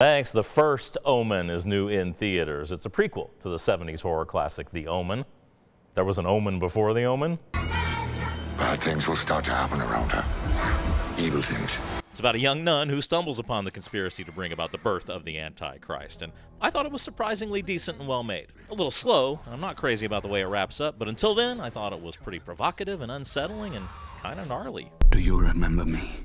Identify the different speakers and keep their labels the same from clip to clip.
Speaker 1: Thanks. The first Omen is new in theaters. It's a prequel to the 70s horror classic The Omen. There was an Omen before The Omen.
Speaker 2: Bad things will start to happen around her. Evil things.
Speaker 1: It's about a young nun who stumbles upon the conspiracy to bring about the birth of the Antichrist, and I thought it was surprisingly decent and well made. A little slow, I'm not crazy about the way it wraps up, but until then, I thought it was pretty provocative and unsettling and kind of gnarly.
Speaker 3: Do you remember me?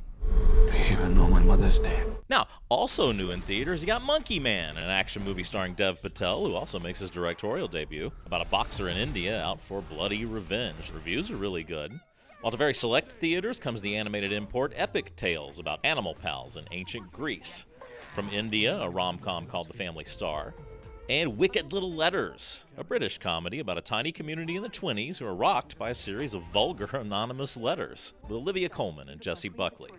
Speaker 3: Do you even know my mother's name?
Speaker 1: Now, also new in theaters, you got Monkey Man, an action movie starring Dev Patel, who also makes his directorial debut, about a boxer in India out for bloody revenge. Reviews are really good. While to very select theaters comes the animated import Epic Tales about animal pals in ancient Greece. From India, a rom com called The Family Star. And Wicked Little Letters, a British comedy about a tiny community in the 20s who are rocked by a series of vulgar anonymous letters, with Olivia Colman and Jessie Buckley.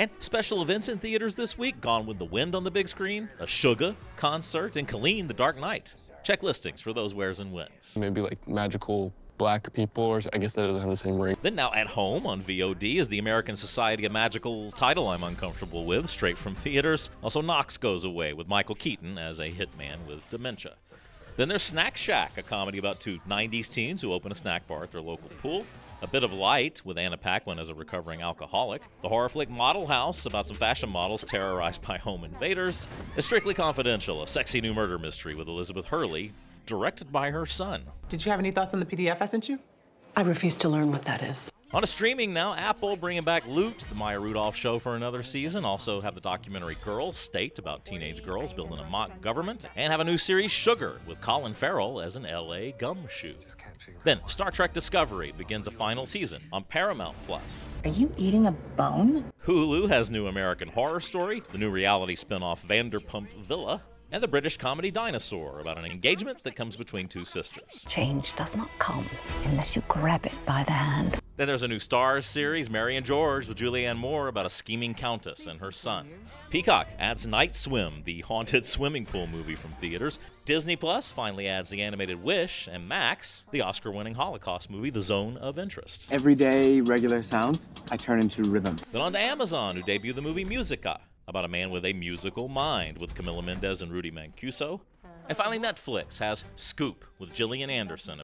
Speaker 1: And special events in theaters this week Gone with the Wind on the big screen, a Suga concert, and Colleen the Dark Knight. Check listings for those wares and wins.
Speaker 4: Maybe like magical black people, or I guess that doesn't have the same ring.
Speaker 1: Then now at home on VOD is the American Society of Magical title I'm uncomfortable with, straight from theaters. Also, Knox goes away with Michael Keaton as a hitman with dementia. Then there's Snack Shack, a comedy about two 90s teens who open a snack bar at their local pool. A Bit of Light with Anna Paquin as a recovering alcoholic. The horror flick Model House about some fashion models terrorized by home invaders. A Strictly Confidential, a sexy new murder mystery with Elizabeth Hurley, directed by her son.
Speaker 5: Did you have any thoughts on the PDF I sent you?
Speaker 6: I refuse to learn what that is.
Speaker 1: On a streaming now, Apple bringing back Loot, the Maya Rudolph show for another season. Also have the documentary Girls State about teenage girls building a mock government, and have a new series Sugar with Colin Farrell as an LA gumshoe. Then Star Trek Discovery begins a final season on Paramount Plus.
Speaker 7: Are you eating a bone?
Speaker 1: Hulu has new American Horror Story, the new reality spin-off Vanderpump Villa, and the British comedy Dinosaur about an engagement that comes between two sisters.
Speaker 7: Change does not come unless you grab it by the hand.
Speaker 1: Then there's a new Starz series, Mary and George, with Julianne Moore about a scheming countess and her son. Peacock adds Night Swim, the haunted swimming pool movie from theaters. Disney Plus finally adds the animated Wish, and Max, the Oscar winning Holocaust movie, The Zone of Interest.
Speaker 8: Everyday regular sounds, I turn into rhythm.
Speaker 1: Then on to Amazon, who debut the movie Musica, about a man with a musical mind with Camila Mendes and Rudy Mancuso. And finally, Netflix has Scoop with Gillian Anderson.